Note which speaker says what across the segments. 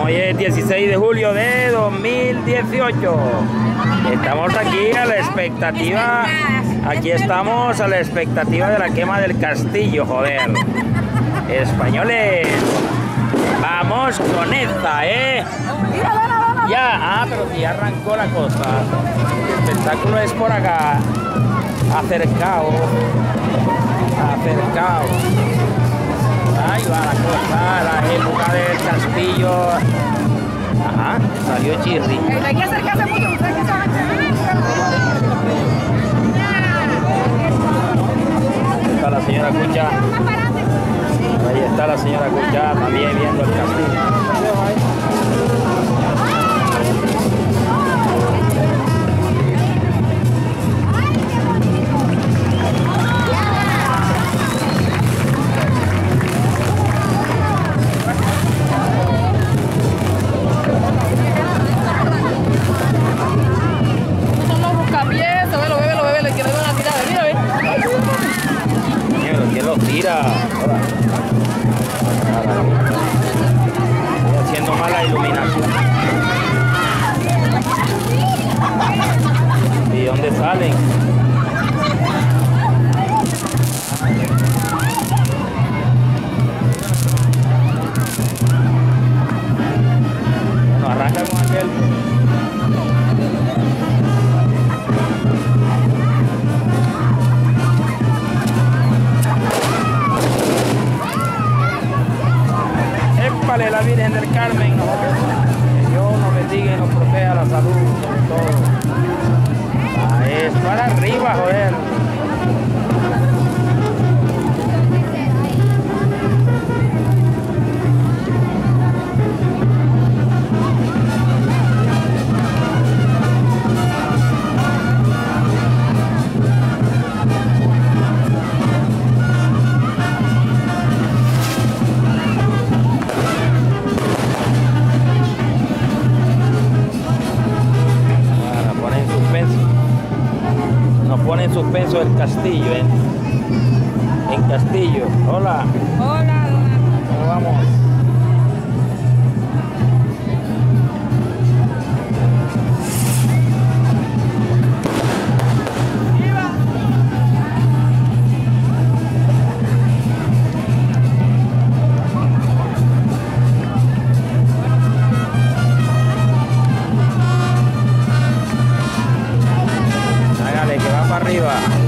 Speaker 1: Hoy es 16 de julio de 2018. Estamos aquí a la expectativa. Aquí estamos a la expectativa de la quema del castillo, joder. Españoles. Vamos con esta, ¿eh? Ya, ah, pero si ya arrancó la cosa. El espectáculo es por acá. Acercado. Acercado. Ahí va la cosa, la época del castillo. Ajá, salió Chirri.
Speaker 2: Hay que acercarse mucho, ustedes que
Speaker 1: Ahí está la señora Cucha. Ahí está la señora Cucha también viendo el castillo. Salen? Bueno, arranca con aquel. Épale la Virgen del Carmen, que Dios nos bendiga y nos proteja la salud, sobre todo. Para arriba, joder. En suspenso el castillo, ¿eh? En Castillo. Hola,
Speaker 2: Hola,
Speaker 1: ¿cómo vamos? Hágale, que va para arriba.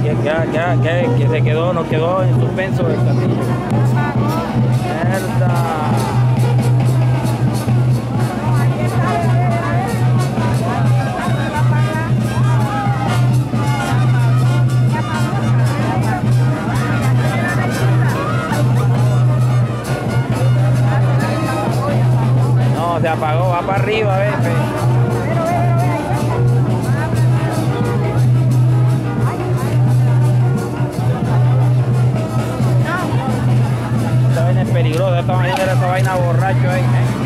Speaker 1: Que, se quedó, no quedó en suspenso el castillo. Mierda. No, se apagó, va para arriba, ve. Peligrosa, esta vaina era esa vaina borracho ahí. ¿eh?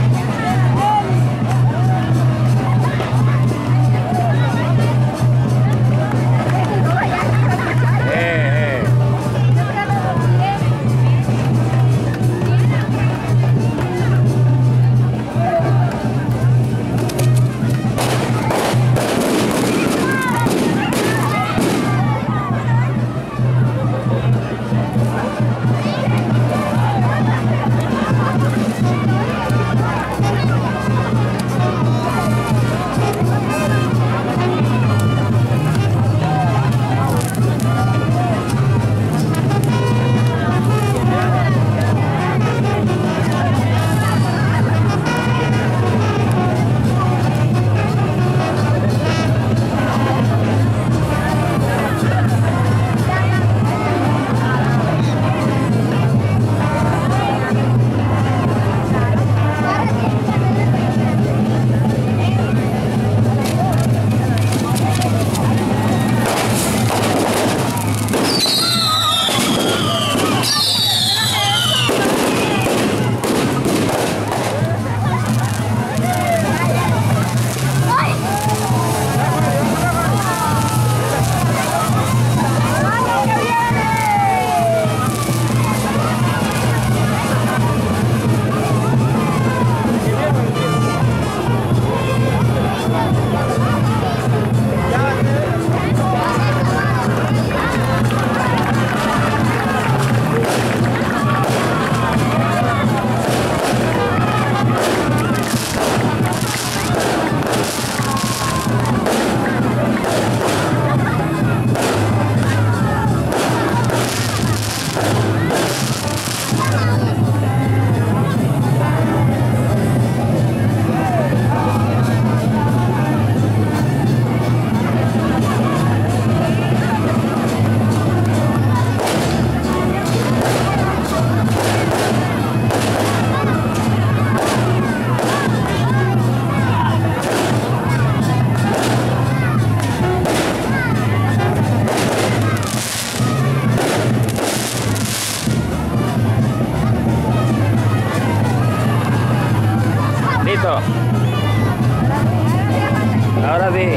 Speaker 1: Ahora sí.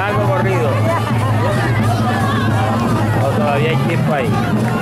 Speaker 1: Algo corrido. O todavía hay chispa ahí.